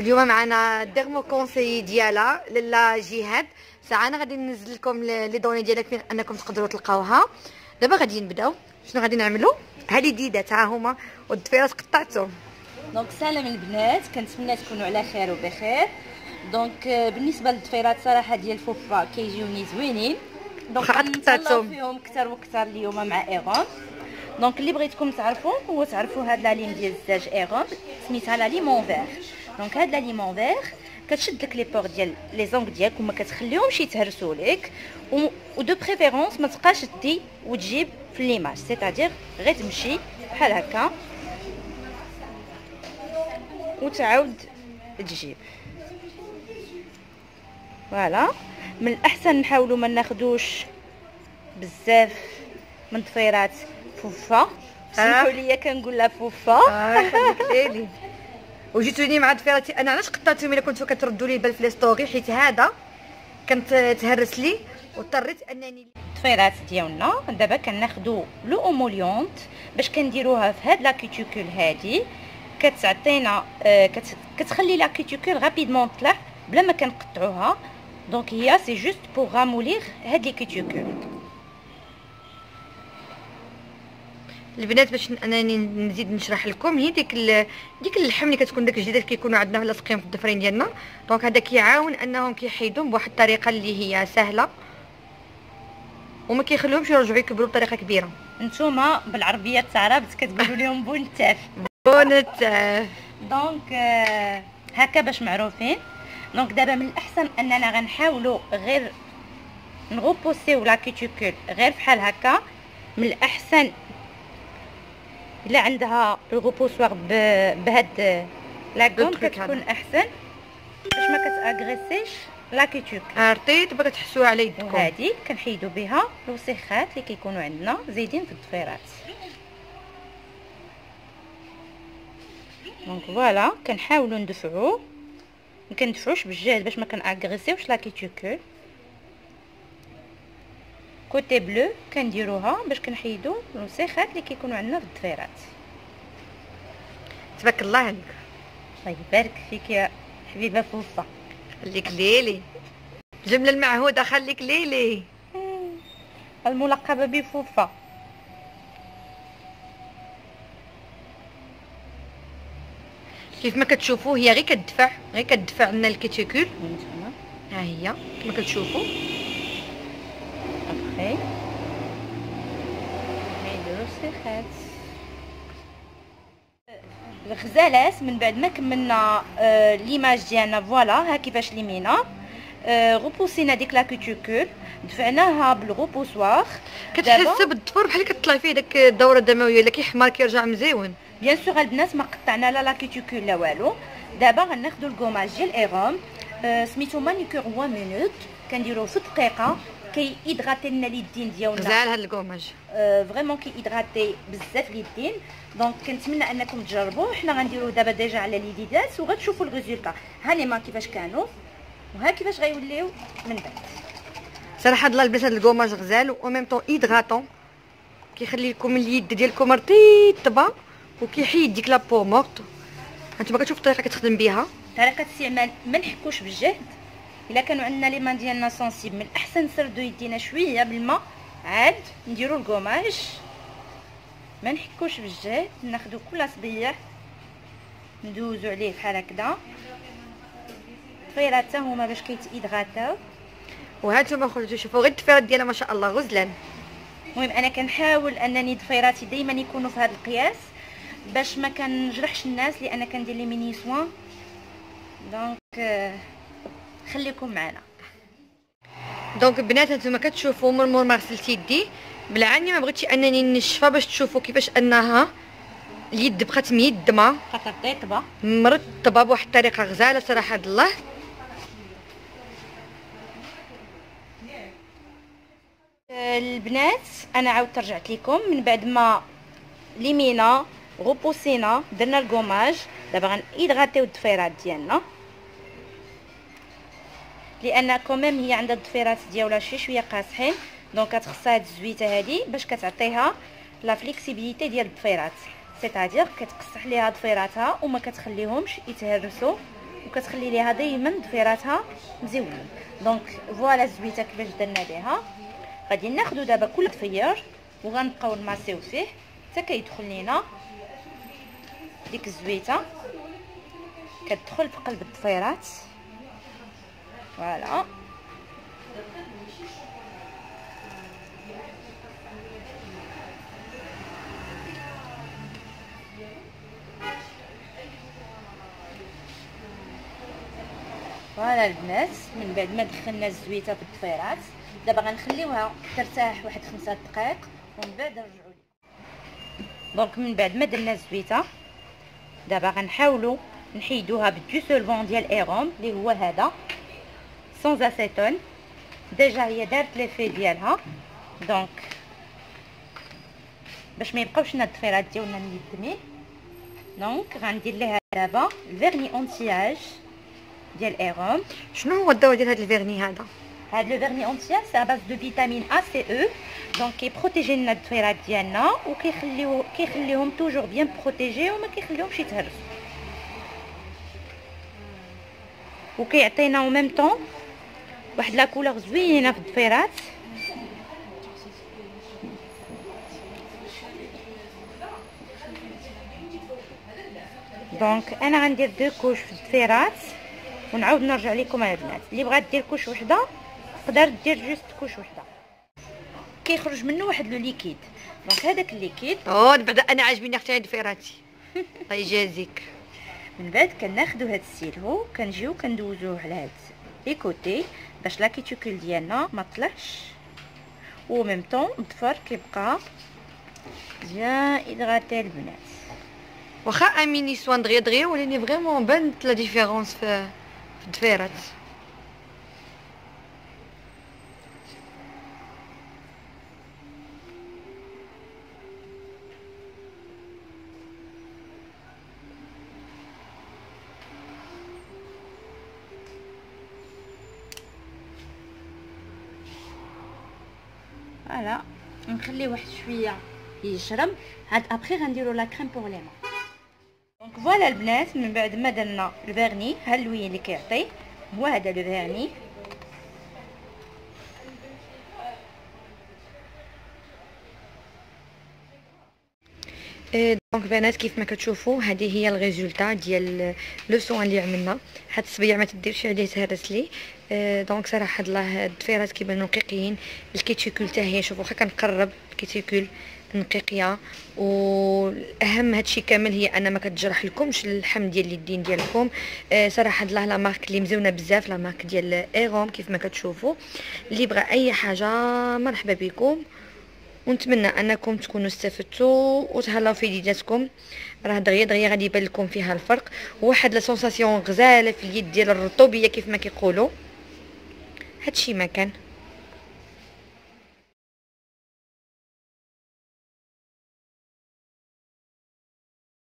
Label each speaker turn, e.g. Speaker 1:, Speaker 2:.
Speaker 1: واليوم معنا dermo conseil ديالها لالا جهاد ساعة غادي ننزل لكم les données ديالها فين أنكم تقدروا تلقاوها. دابا غادي نبداو. شنو غادي نعملوا؟ هذه ديدات ها هما. والضفيرات قطعتهم
Speaker 2: donc سلام البنات. كنتمنى تكونوا على خير وبخير. donc بالنسبة للضفيرات صراحة ديال فوفا كيجيوني زوينين. دونك غنتهلاو فيهم أكثر وأكثر اليوم مع Herome donc اللي بغيتكم تعرفوا هو تعرفوا هاد لا لين ديال الزاج ايغون سميتها la lime en verre donc هاد la lime en verre كتشد لك les bords ديال les ongles ديالك وما كتخليهمش يتهرسوا لك و de préférence ما تبقاش تدي وتجيب في limage c'est-à-dire غير تمشي بحال هكا. وتعاود تجيب. voilà من الأحسن نحاولوا ما ناخذوش بزاف من ضفيرات فوفا. سمحوا لي كنقول لها فوفا.
Speaker 1: آه وجيتوني مع ضفيرتي أنا علاش قطعتهم إلا كنتو كتردوا لي البال في لي حيت هذا كانت تهرس لي واضطريت أنني
Speaker 2: الضفيرات ديالنا دابا كناخذوا l'émollient باش كنديروها في هاد la cuticule هادي. كتعطينا آه كتخلي la cuticule rapidement طلع بلا ما كنقطعوها. donc هي c'est juste pour ramollir هاد les cuticules
Speaker 1: البنات باش انني نزيد نشرح لكم. هي ديك ديك اللحم اللي كتكون داك الجديدات كيكونوا عندنا لاصقين في الضفرين ديالنا. donc هذا كيعاون أنهم كيحيدهم بواحد الطريقة اللي هي سهلة وما كيخليهمش يرجعوا يكبروا بطريقة كبيرة.
Speaker 2: نتوما بالعربية التعرابت كتقولوا لهم بونتاف
Speaker 1: بونتاف
Speaker 2: donc آه هكا باش معروفين. donc دابا من الأحسن أننا غنحاولوا غير نغوبوسيو la cuticule غير بحال هكا. من الأحسن إلا عندها ال repoussoir بهاد la gomme كتكون أحسن. باش ما كتأغريسيش la cuticule
Speaker 1: عرفتي دابا كتحسوها على يدكم.
Speaker 2: وهادي كنحيدوا بها الوسيخات اللي كيكونوا عندنا زايدين في الضفيرات. donc voilà كنحاولوا ندفعوا ما كندفعوش بالجهد باش ما كنأغريسيوش la cuticule côté bleu كنديروها باش كنحيدوا الوسيخات اللي كيكونوا عندنا في الضفيرات
Speaker 1: تبارك الله عليك.
Speaker 2: الله يبارك فيك يا حبيبة فوفا.
Speaker 1: خليك ليلي. الجمله المعهودة خليك ليلي.
Speaker 2: الملقبة بفوفا.
Speaker 1: كيف ما كتشوفوا هي غير كتدفع غير كتدفع لنا ال cuticule. ها هي كما كتشوفوا.
Speaker 2: ابخي نديرو السيخات الغزالات من بعد ما كملنا آه limage ديالنا voilà ها كيفاش ليمينا آه غوبوسينا ديك la cuticule دفعناها بال repoussoir
Speaker 1: كتحس بالضفر بحال كطلع فيه داك الدوره الدمويه الا كيحمر كيرجع مزيون
Speaker 2: bien sûr البنات ما قطعنا لا la cuticule لا والو دابا غناخذوا ال gommage ديال Herome آه سميتو manucure 1 minute كنديروه في دقيقه كي hydrater لنا اليدين ديالنا.
Speaker 1: غزال هاد ال gommage
Speaker 2: آه vraiment كي hydrater بزاف اليدين donc كنتمنى أنكم تجربوه حنا غنديروه دابا déjà على اليديدات وغتشوفوا ال résultat ها les mains كيفاش كانوا؟ وها كيفاش غيوليو من بعد.
Speaker 1: صراحة الله البنات هاد ال gommage غزال و même temps hydratant كيخلي لكم اليد ديالكم رطيبه وكيحيد ديك la peau morte هانتوما كتشوفوا الطريقة كتخدم بها
Speaker 2: طريقة الاستعمال ما نحكوش بالجهد. إلا كانوا عندنا les mains ديالنا sensibles من الاحسن نسردوا يدينا شوية بالماء. عاد نديروا ال gommage ما نحكوش بالجهد. ناخذوا كل صبيح. ندوزو عليه بحال هكذا. الضفيرات حتى هما باش كيتيدغاتاو
Speaker 1: وهانتوما خرجوا شوفوا غير الضفيرات ديالها ما شاء الله غزلان.
Speaker 2: المهم أنا كنحاول أنني ضفيراتي دائما يكونوا في هذا القياس باش ما كنجرحش الناس لأن كندير les mini soins donc خليكم معنا.
Speaker 1: donc البنات هانتوما كتشوفوا من مور ما غسلت يدي بالعاني ما بغيتش أنني نشفها باش تشوفوا كيفاش أنها اليد بقات ميدمة.
Speaker 2: بقات رطيبة.
Speaker 1: مرطبة بواحد الطريقة غزالة صراحة الله.
Speaker 2: البنات أنا عاودت رجعت لكم. من بعد ما ليمينا غوبوسينا درنا ال gommage دابا غنيدغاتيو الضفيرات ديالنا. لأن quand même هي عندها الضفيرات ديالها شي شوية قاصحين. donc كتخصها هاد الزويته هادي باش كتعطيها la flexibilité ديال الضفيرات c'est-à-dire كتقصح ليها ضفيراتها وما كتخليهمش يتهرسوا وكتخلي ليها دائما ضفيراتها مزيونين donc voilà الزويته كيفاش درنا بها. غادي ناخذ دابا كل ضفير وغنبقاو نماسيو فيه. حتى كيدخل لينا ديك الزويتة. كتدخل في قلب الضفيرات voilà voilà البنات من بعد ما دخلنا الزويته في الضفيرات دابا غنخليوها ترتاح واحد خمسة دقائق ومن بعد نرجعوا donc من بعد ما درنا الزويته دابا غنحاولوا نحيدوها بال dissolvant ديال ايروم اللي هو هذا sans acétone déjà هي دارت les ديالها donc باش ما يبقاوش لنا الضفيرات ديالنا ميدمين donc غندير ليها دابا ال vernis ongles ديال ايروم
Speaker 1: شنو هو الدواء ديال هذا ال vernis هذا
Speaker 2: هاد le vernis ongles c'est base de vitamine A C E donc كيبروتيجي لنا الضفيرات ديالنا وكيخليو كيخليهم toujours bien protégés وما كيخليهمش يتهرسوا وكيعطينا أو ميم طون واحد la couleur زوينة في الضفيرات. دونك أنا غندير دو كوش في الضفيرات ونعاود نرجع لكم البنات. اللي بغات دير كوش وحدة تقدر دير جوست كوش وحدة. كيخرج منه واحد لو ليكيد. دونك هذاك الليكيد
Speaker 1: أو بعدا أنا عاجبني أختي هاد فيراتي الله يجازيك.
Speaker 2: من بعد كناخذوا هاد السيلهو كنجيو كندوزوه على هاد لي كوتي. باش لا كيتيكول ديالنا ما طلعش. ميم طون الضفر كيبقى بيان ادغاتي البنات.
Speaker 1: واخا أميني سوان دغيا دغيا ولاني فريمون بانت لا ديفيرونس في في
Speaker 2: voilà نخليه واحد شوية يشرب عاد أبخي غنديرو la crème pour les donc voilà البنات من بعد ما درنا ال vernis ها اللوين اللي كيعطي هو هذا le vernis
Speaker 1: donc بنات كيف ما كتشوفوا هذه هي ال résultat ديال le soin اللي عملنا هاد الصبيع ما تديرش عليه تهرس لي donc صراحة الله الضفيرات كيبانوا نقيقين ال cuticules حتى هي شوفوا واخا كنقرب ال cuticules نقيقيه والأهم هادشي كامل هي ان ما كتجرح لكمش اللحم ديال اليدين ديالكم. آه صراحة الله la marque اللي مزيونة بزاف la marque ديال إيروم كيف ما كتشوفوا. اللي بغى أي حاجة مرحبا بكم. ونتمنى أنكم تكونوا استفدتوا وتهلاو في يدياتكم راه دغيا دغيا غادي يبان لكم فيها الفرق. واحد لا سونساسيون غزالة في اليد ديال الرطوبية كيف ما كيقولوا. هادشي ما كان.